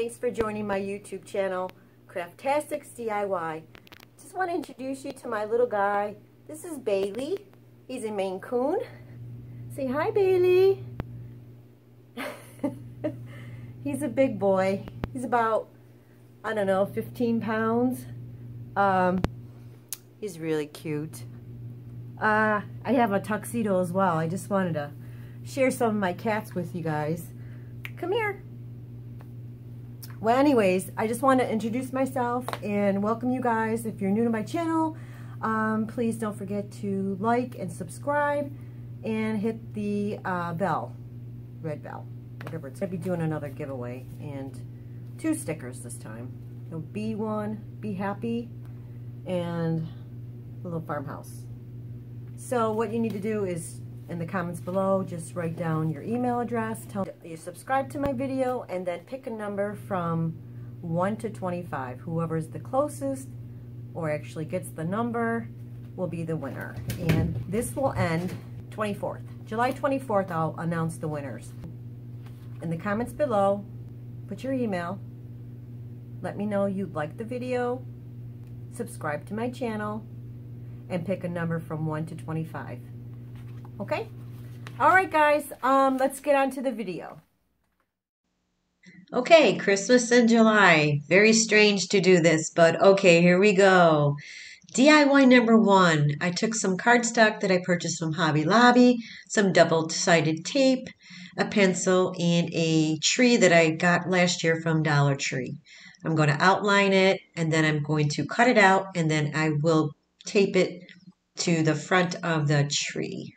Thanks for joining my YouTube channel, Craftastics DIY. Just want to introduce you to my little guy. This is Bailey. He's a Maine Coon. Say hi Bailey. He's a big boy. He's about, I don't know, 15 pounds. Um, he's really cute. Uh, I have a tuxedo as well. I just wanted to share some of my cats with you guys. Come here. Well, anyways, I just want to introduce myself and welcome you guys. If you're new to my channel, um, please don't forget to like and subscribe and hit the uh, bell, red bell, whatever. It's going to be doing another giveaway and two stickers this time. So be one, be happy, and a little farmhouse. So what you need to do is in the comments below, just write down your email address, tell you subscribe to my video, and then pick a number from 1 to 25. Whoever is the closest or actually gets the number will be the winner. And this will end 24th. July 24th, I'll announce the winners. In the comments below, put your email. Let me know you liked the video, subscribe to my channel, and pick a number from 1 to 25. Okay? All right, guys, um, let's get on to the video. Okay, Christmas in July. Very strange to do this, but okay, here we go. DIY number one. I took some cardstock that I purchased from Hobby Lobby, some double-sided tape, a pencil, and a tree that I got last year from Dollar Tree. I'm going to outline it, and then I'm going to cut it out, and then I will tape it to the front of the tree.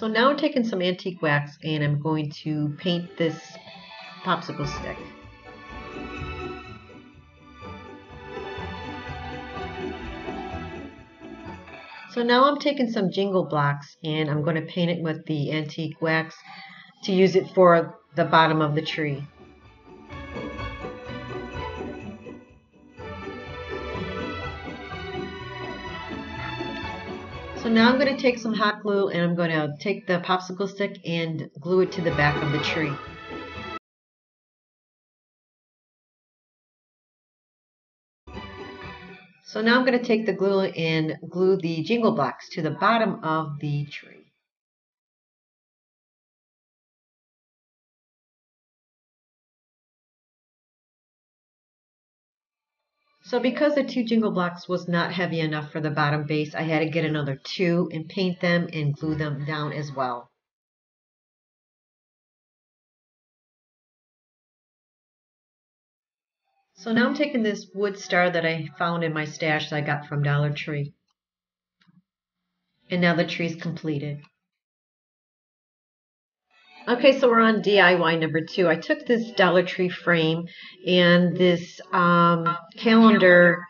So now I'm taking some antique wax and I'm going to paint this popsicle stick. So now I'm taking some jingle blocks and I'm going to paint it with the antique wax to use it for the bottom of the tree. Now I'm going to take some hot glue and I'm going to take the popsicle stick and glue it to the back of the tree. So now I'm going to take the glue and glue the jingle blocks to the bottom of the tree. So because the two jingle blocks was not heavy enough for the bottom base, I had to get another two and paint them and glue them down as well. So now I'm taking this wood star that I found in my stash that I got from Dollar Tree. And now the tree is completed. Okay, so we're on DIY number two. I took this Dollar Tree frame and this um, calendar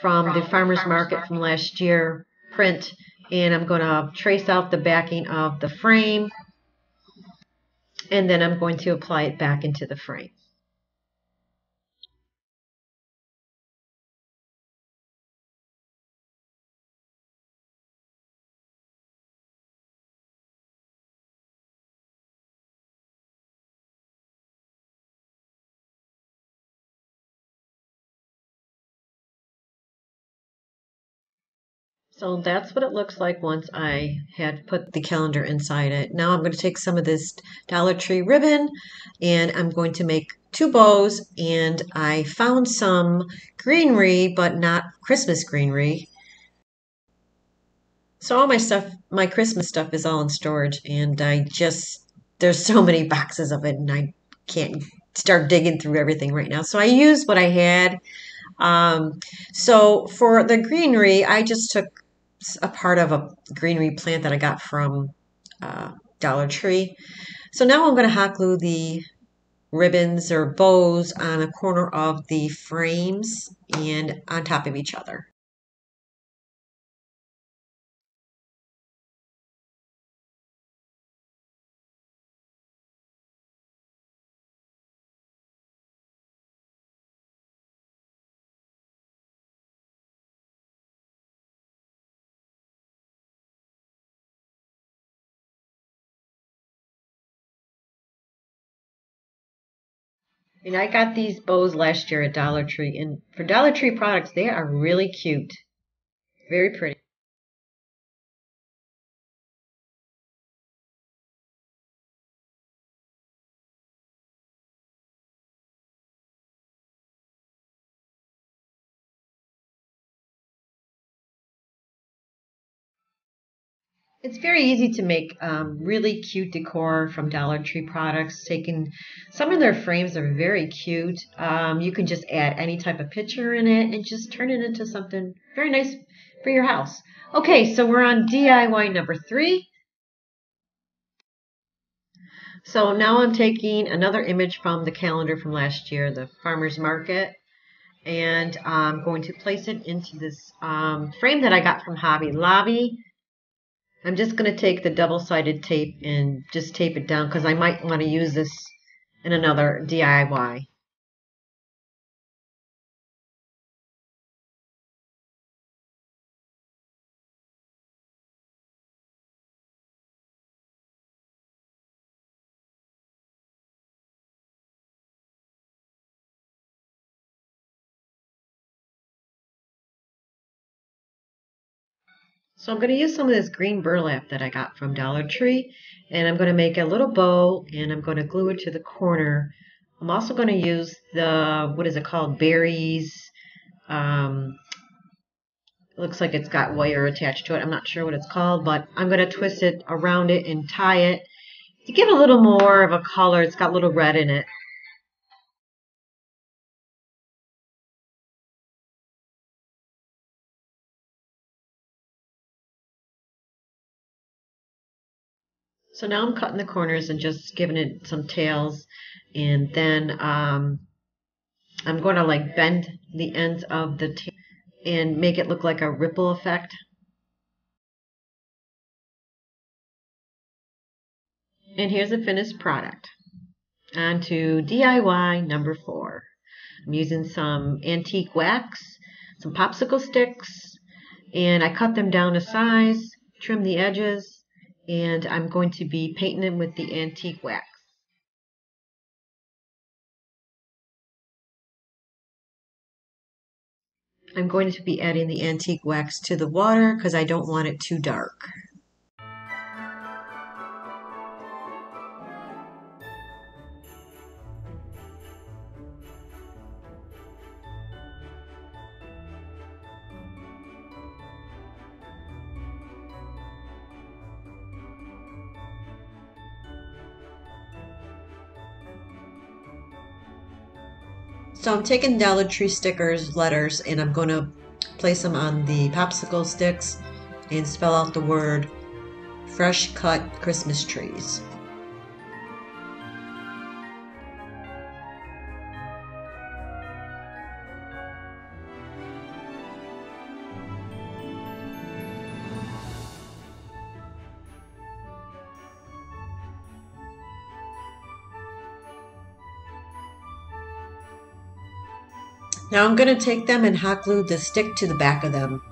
from the farmer's market from last year print, and I'm going to trace out the backing of the frame, and then I'm going to apply it back into the frame. So that's what it looks like once I had put the calendar inside it. Now I'm going to take some of this Dollar Tree ribbon and I'm going to make two bows and I found some greenery but not Christmas greenery. So all my stuff, my Christmas stuff is all in storage and I just, there's so many boxes of it and I can't start digging through everything right now. So I used what I had. Um, so for the greenery, I just took a part of a greenery plant that I got from uh, Dollar Tree. So now I'm going to hot glue the ribbons or bows on a corner of the frames and on top of each other. And I got these bows last year at Dollar Tree. And for Dollar Tree products, they are really cute. Very pretty. It's very easy to make um, really cute decor from Dollar Tree products. Taking some of their frames are very cute. Um, you can just add any type of picture in it and just turn it into something very nice for your house. Okay, so we're on DIY number three. So now I'm taking another image from the calendar from last year, the farmer's market, and I'm going to place it into this um, frame that I got from Hobby Lobby. I'm just going to take the double-sided tape and just tape it down because I might want to use this in another DIY. So I'm going to use some of this green burlap that I got from Dollar Tree and I'm going to make a little bow and I'm going to glue it to the corner. I'm also going to use the, what is it called, berries. Um, looks like it's got wire attached to it. I'm not sure what it's called, but I'm going to twist it around it and tie it to give a little more of a color. It's got a little red in it. So now I'm cutting the corners and just giving it some tails. And then um, I'm going to like bend the ends of the tail and make it look like a ripple effect. And here's the finished product. On to DIY number four. I'm using some antique wax, some popsicle sticks, and I cut them down to size, trim the edges, and I'm going to be painting them with the antique wax. I'm going to be adding the antique wax to the water because I don't want it too dark. So I'm taking Dollar Tree stickers, letters, and I'm going to place them on the popsicle sticks and spell out the word fresh cut Christmas trees. Now I'm going to take them and hot glue the stick to the back of them.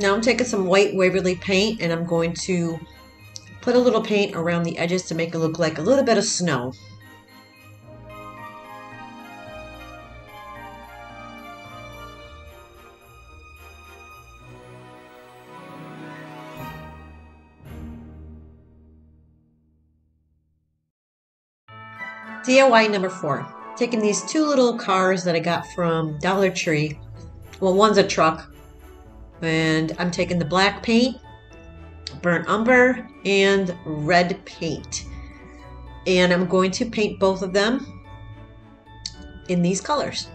Now I'm taking some white Waverly paint and I'm going to put a little paint around the edges to make it look like a little bit of snow. DIY number four. Taking these two little cars that I got from Dollar Tree. Well, one's a truck. And I'm taking the black paint, burnt umber, and red paint. And I'm going to paint both of them in these colors.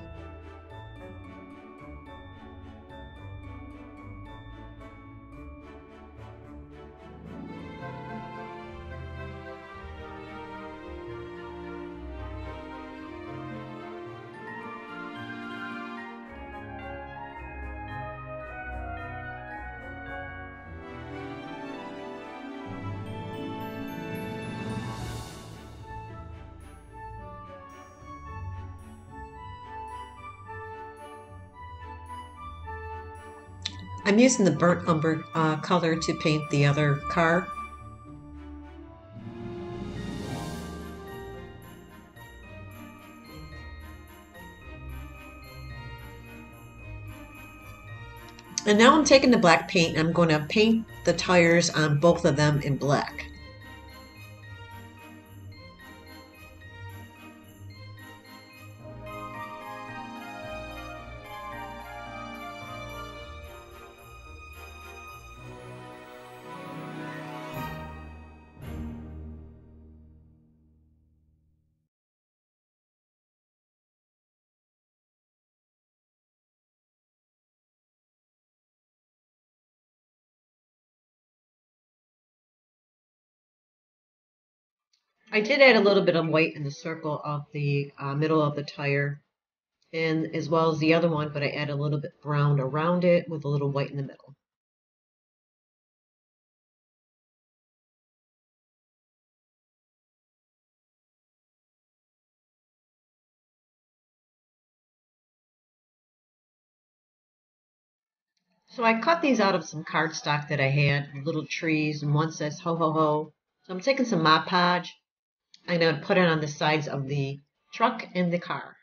I'm using the burnt umber uh, color to paint the other car. And now I'm taking the black paint I'm going to paint the tires on both of them in black. I did add a little bit of white in the circle of the uh, middle of the tire and as well as the other one, but I add a little bit brown around it with a little white in the middle. So I cut these out of some cardstock that I had, little trees, and one says ho ho ho. So I'm taking some Mod Podge To put it on the sides of the truck and the car.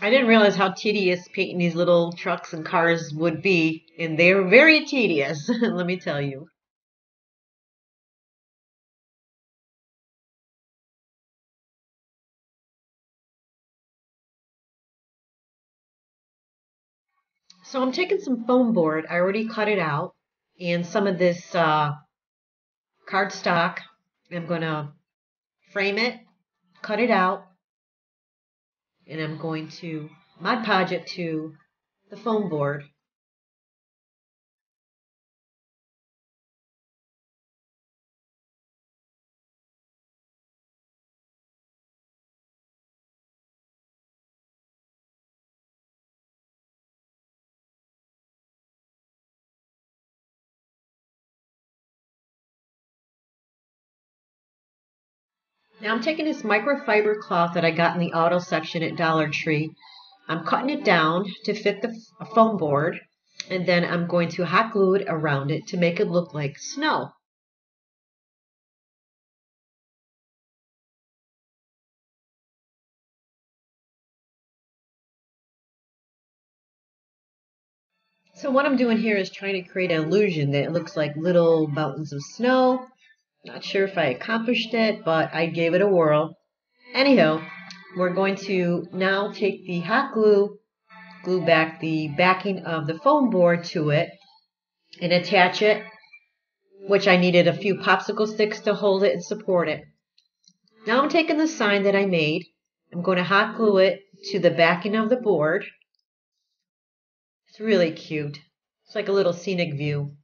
I didn't realize how tedious painting these little trucks and cars would be, and they're very tedious, let me tell you. So I'm taking some foam board. I already cut it out. And some of this uh, cardstock. I'm going to frame it, cut it out. And I'm going to Mod Podge it to the foam board. Now I'm taking this microfiber cloth that I got in the auto section at Dollar Tree. I'm cutting it down to fit the foam board and then I'm going to hot glue it around it to make it look like snow. So what I'm doing here is trying to create an illusion that it looks like little mountains of snow not sure if I accomplished it, but I gave it a whirl. Anyhow, we're going to now take the hot glue, glue back the backing of the foam board to it, and attach it, which I needed a few popsicle sticks to hold it and support it. Now I'm taking the sign that I made. I'm going to hot glue it to the backing of the board. It's really cute. It's like a little scenic view.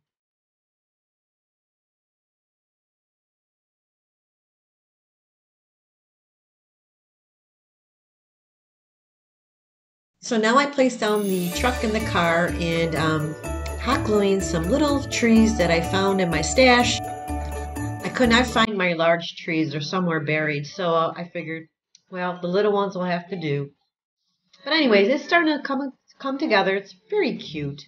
So now I place down the truck in the car and um, hot gluing some little trees that I found in my stash. I could not find my large trees, they're somewhere buried, so I figured, well, the little ones will have to do. But anyways, it's starting to come, come together. It's very cute.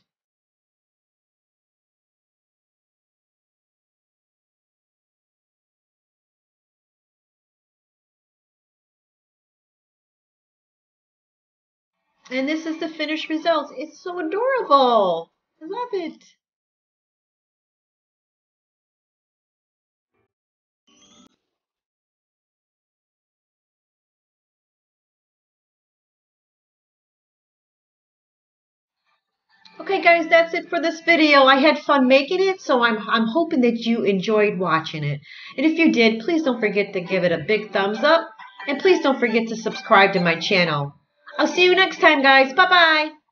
And this is the finished result. It's so adorable. I love it. Okay guys, that's it for this video. I had fun making it, so I'm, I'm hoping that you enjoyed watching it. And if you did, please don't forget to give it a big thumbs up. And please don't forget to subscribe to my channel. I'll see you next time, guys. Bye-bye.